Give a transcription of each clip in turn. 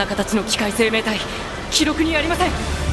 んな形の機械生命体記録にありません。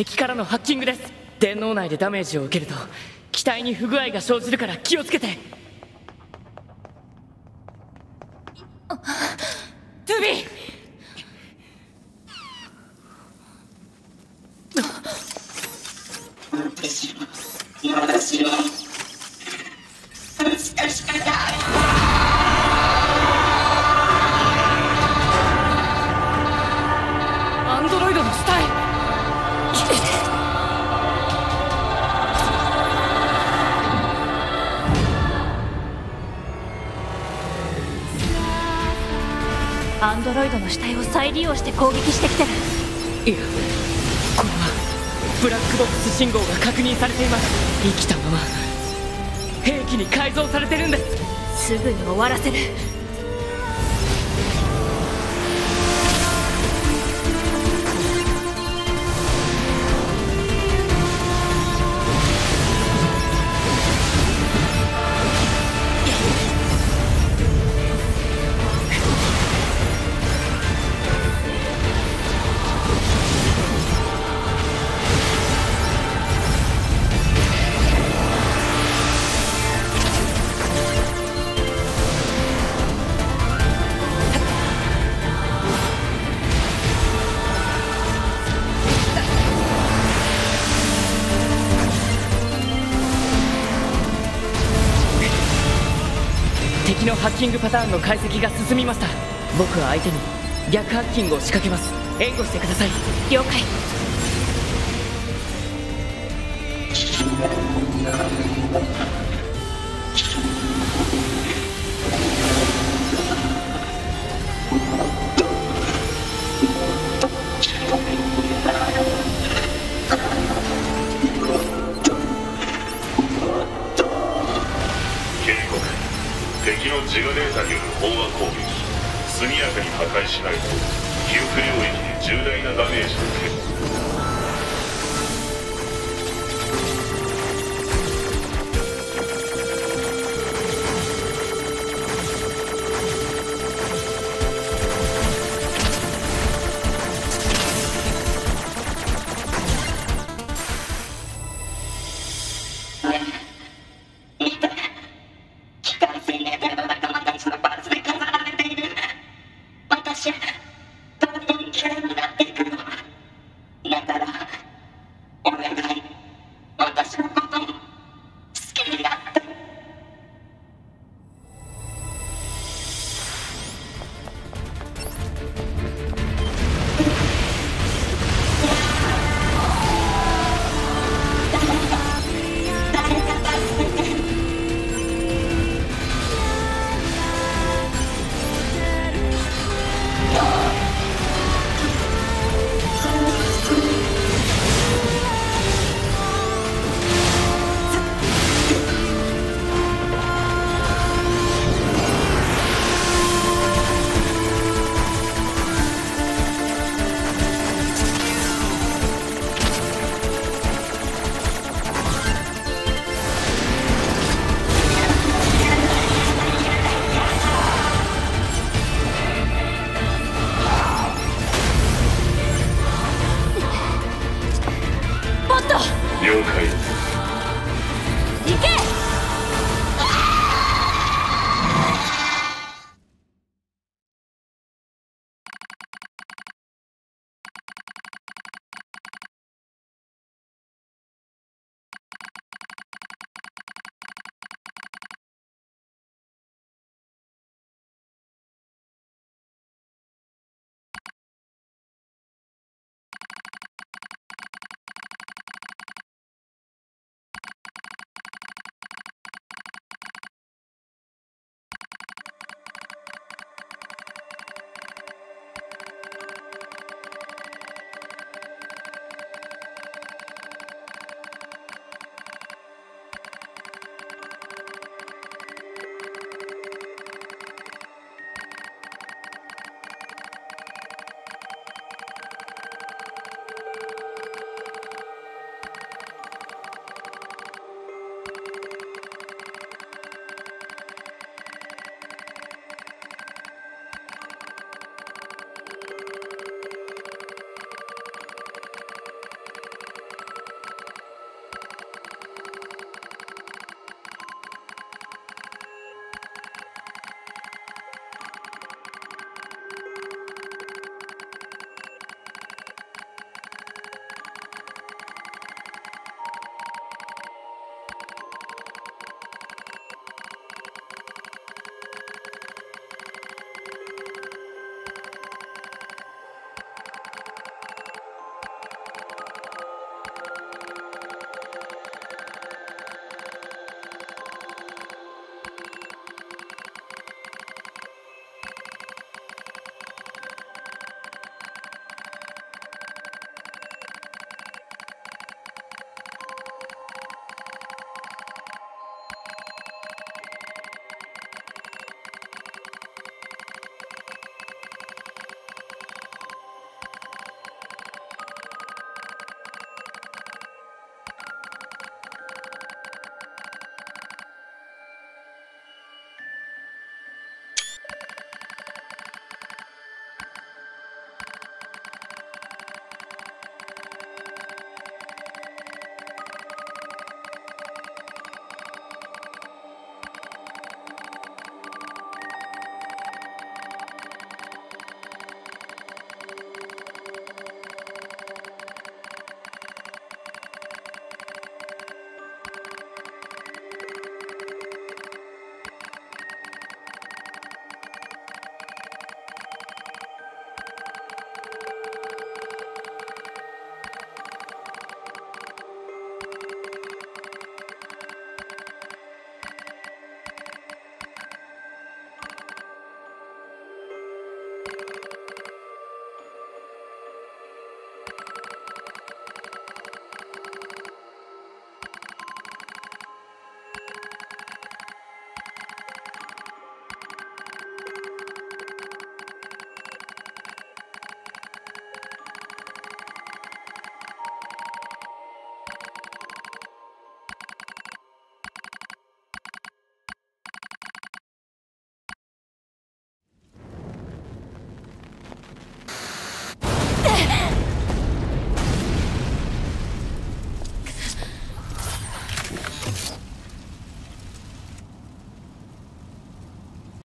敵からのハッキングです。電脳内でダメージを受けると機体に不具合が生じるから気をつけて。ロイドの死体を再利用して攻撃してきてる。いやこれはブラックボックス信号が確認されています。生きたまま兵器に改造されてるんです。すぐに終わらせるハッキングパターンの解析が進みました。僕は相手に逆ハッキングを仕掛けます。援護してください。了解。飽和攻撃。速やかに破壊しないと記憶領域に重大なダメージを受ける。